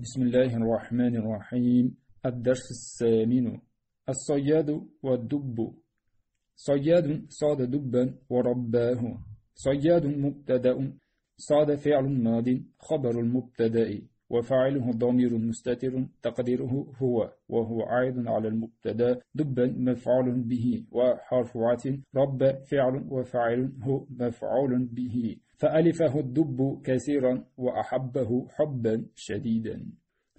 بسم الله الرحمن الرحيم. الدرس الثامن. الصياد والدب. صياد صاد دبا ورباه. صياد مبتدأ. صاد فعل ماض. خبر المبتدأ. وفاعله ضمير مستتر. تقديره هو. وهو عائد على المبتدا. دبا مفعول به. وحرف عطف. رب فعل وفاعل هو مفعول به. فألفه الدب كثيرا وأحبه حبا شديدا.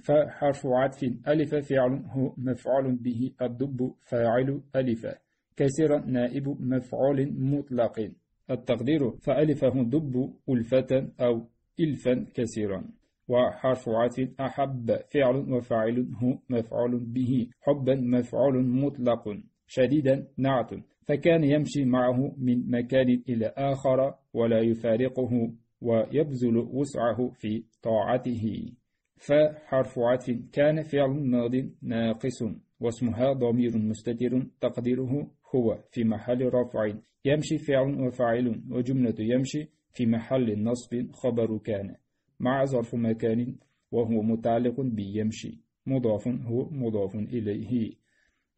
فحرف عطف ألف فعل هو مفعول به الدب فاعل ألف. كثيرا نائب مفعول مطلق. التقدير فألفه الدب ألفة أو إلفا كثيرا. وحرف عطف أحب فعل وفاعل هو مفعول به حبا مفعول مطلق. شديدا نعت فكان يمشي معه من مكان إلى آخر ولا يفارقه ويبذل وسعه في طاعته. فحرف عطف كان فعل ماض ناقص واسمها ضمير مستتر تقديره هو في محل رفع. يمشي فعل وفاعل وجملة يمشي في محل نصب خبر كان مع ظرف مكان وهو متعلق بيمشي مضاف هو مضاف إليه.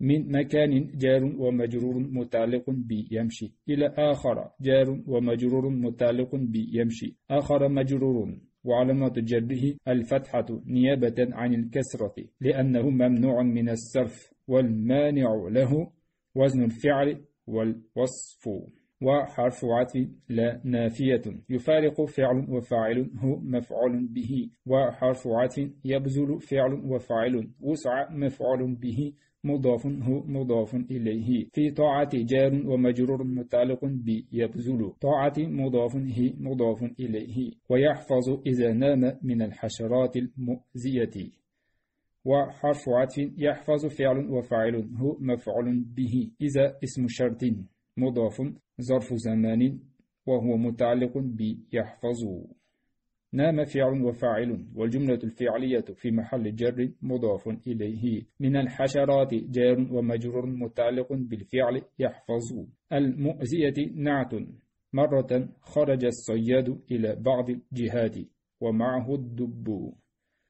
من مكان جار ومجرور متعلق بيمشي إلى آخر جار ومجرور متعلق بيمشي. آخر مجرور وعلامة جره الفتحة نيابة عن الكسرة لأنه ممنوع من الصرف والمانع له وزن الفعل والوصف. وحرف عطف لا نافية. يفارق فعل وفاعل هو مفعول به وحرف عطف يبذل فعل وفاعل. وسع مفعول به مضاف هو مضاف إليه. في طاعة جار ومجرور متعلق بيبذل طاعة مضاف هي مضاف إليه. ويحفظ إذا نام من الحشرات المؤذية. وحرف عطف يحفظ فعل وفاعل هو مفعول به إذا اسم شرط مضاف ظرف زمان وهو متعلق بيحفظ نام فعل وفاعل والجملة الفعلية في محل جر مضاف إليه. من الحشرات جار ومجرور متعلق بالفعل يحفظ. المؤذية نعت. مرة خرج الصياد إلى بعض الجهات ومعه الدب.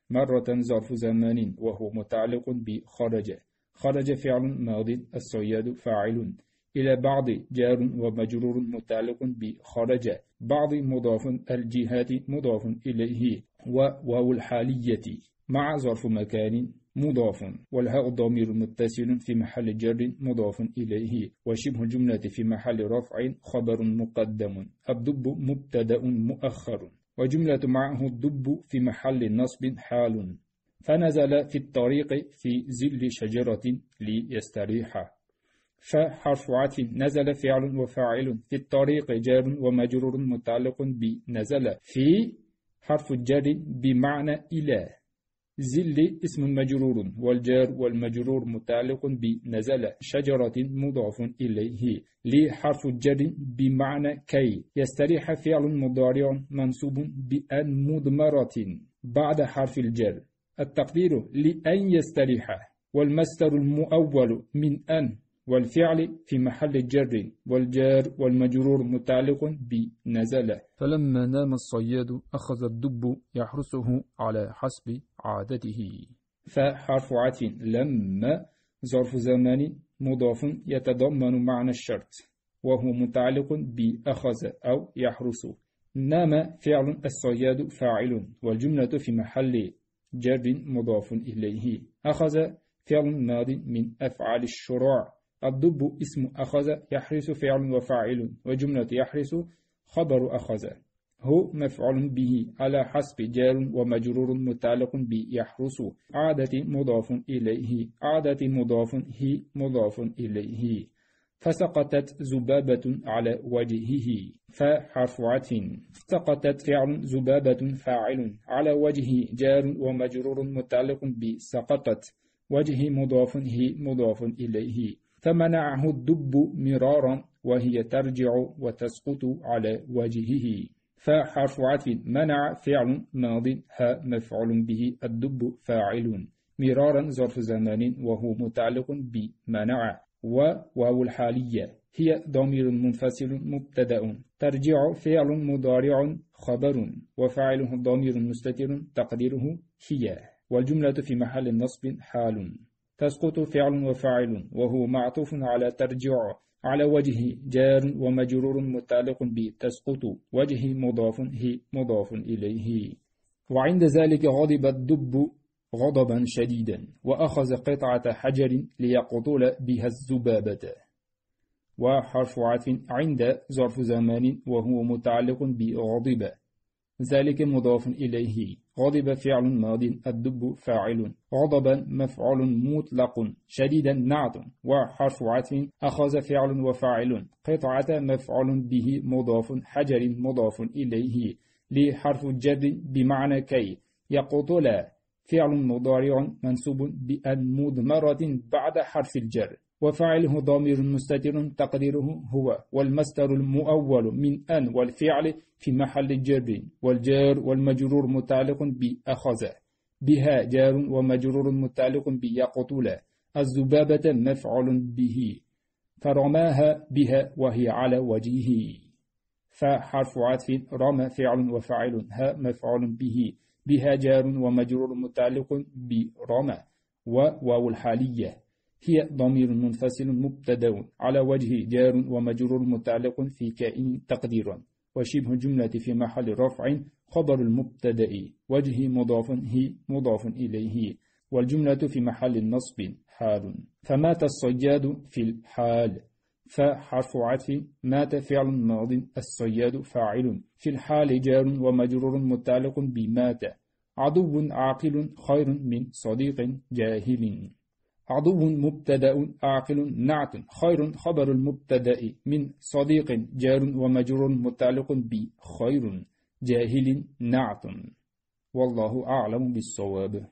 مرة ظرف زمان وهو متعلق بخرج. خرج فعل ماض الصياد فاعل. إلى بعض جار ومجرور متعلق بخرج بعض مضاف الجهات مضاف إليه وواو الحالية مع ظرف مكان مضاف والهاء ضمير متصل في محل جر مضاف إليه وشبه الجملة في محل رفع خبر مقدم الدب مبتدأ مؤخر وجملة معه الدب في محل نصب حال فنزل في الطريق في زل شجرة ليستريح فحرف عطف نزل فعل وفاعل في الطريق جار ومجرور متعلق بنزل في حرف الجر بمعنى إلى زل اسم مجرور والجار والمجرور متعلق بنزل شجرة مضاف إليه. لحرف الجر بمعنى كي. يستريح فعل مضارع منصوب بأن مضمرة بعد حرف الجر. التقدير لأن يستريح والمستر المؤول من أن والفعل في محل جر والجار والمجرور متعلق بنزل فلما نام الصياد أخذ الدب يحرسه على حسب عادته. فحرف عطف لما ظرف زمان مضاف يتضمن معنى الشرط وهو متعلق بأخذ أو يحرس. نام فعل الصياد فاعل والجملة في محل جر مضاف إليه. أخذ فعل ماض من أفعال الشروع. الدب اسم أخذ يحرس فعل وفاعل وجملة يحرس خبر أخذ. هو مفعول به على حسب جار ومجرور متعلق بيحرس عادة مضاف إليه عادة مضاف هي مضاف إليه. فسقطت زبابة على وجهه فحرف عطف. سقطت فعل زبابة فاعل على وجهه جار ومجرور متعلق بسقطت وجه مضاف هي مضاف إليه. فمنعه الدب مرارا وهي ترجع وتسقط على وجهه. فحرف عطف منع فعل ماض ها مفعول به الدب فاعل. مرارا ظرف زمان وهو متعلق بمنع. وواو الحالية هي ضمير منفصل مبتدأ. ترجع فعل مضارع خبر وفاعله ضمير مستتر تقديره هي. والجملة في محل النصب حال. تسقط فعل وفاعل وهو معطوف على ترجع على وجه جار ومجرور متعلق بتسقط وجه مضاف هي مضاف إليه. وعند ذلك غضب الدب غضبا شديدا وأخذ قطعة حجر ليقتل بها الزبابة وحرف عطف عند ظرف زمان وهو متعلق بغضب ذلك مضاف إليه. غضب فعل ماض الدب فاعل. غضبا مفعول مطلق شديدا نعت وحرف عطف أخذ فعل وفاعل. قطعة مفعول به مضاف حجر مضاف إليه. لحرف جر بمعنى كي يقتل فعل مضارع منصوب بأن مضمرة بعد حرف الجر. وفاعله ضمير مستتر تقديره هو والمستر المؤول من أن والفعل في محل جر والجار والمجرور متعلق بأخذ بها جار ومجرور متعلق بيقتل الزبابة مفعول به فرماها بها وهي على وجهه. فحرف عطف رمى فعل وفاعل ها مفعول به بها جار ومجرور متعلق برمى وواو الحالية. هي ضمير منفصل مبتدأ على وجه جار ومجرور متعلق في كائن تقديرا وشبه الجملة في محل رفع خبر المبتدأ وجه مضاف هي مضاف إليه والجملة في محل نصب حال. فمات الصياد في الحال فحرف عطف مات فعل ماض الصياد فاعل. في الحال جار ومجرور متعلق بمات عدو عاقل خير من صديق جاهل. عضو مبتدأ عاقل نعت خير خبر المبتدأ من صديق جار ومجرور متعلق بخير جاهل نعت. والله أعلم بالصواب.